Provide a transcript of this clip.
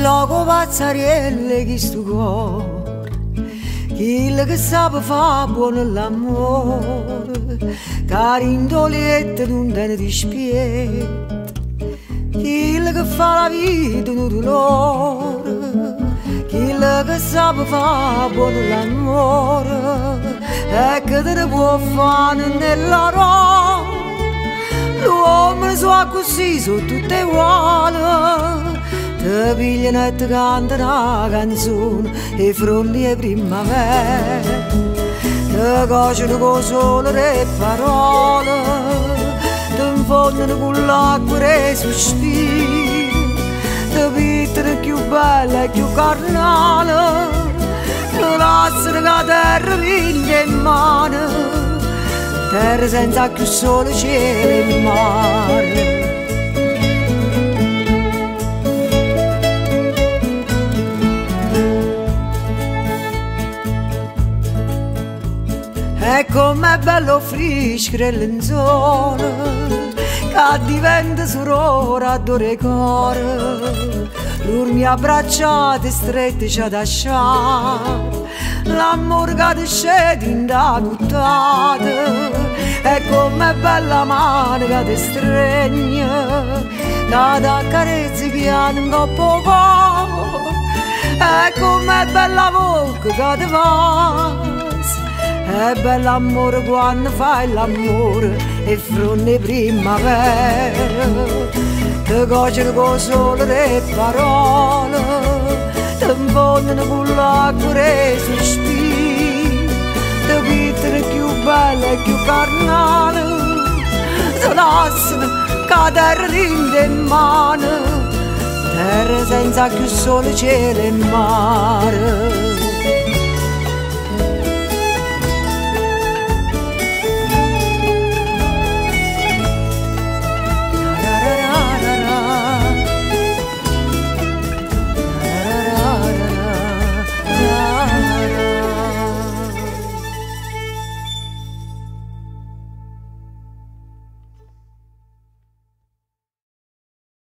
loco pazzarielle chi sto cuore chi che sa fa buono l'amore? Carindoliette non te ne dispiet chi che fa la vita un dolore? Chi che sa fa buono l'amore? E che te ne può fare nella roba? L'uomo so così sono tutte uguali Te pigliano e ti cantano una canzone E frulli e primavera. Te cocino con solo le parole Te infondono con l'acqua e sospiri. Te pittano più bella e più carnale Te lasciano la terra piglia in mano Terra senza più sole, cielo e mare E com'è bello frischere il lenzuolo Che diventa sorora d'ore cuore Lur mi abbracciate strette ci ha lasciato L'amore che ti scende in da buttata E com'è bella mano che ti stregna Che ti accarezzi piano un poco E com'è bella bocca che ti fa è bell'amore quando fai l'amore e fronte primavera. Ti cocciano con solo le parole Ti infondono con l'acqua e sospiri Ti pittano più bella e più carnale Ti lasciano cadere in mano. Terra senza più sole, cielo e mare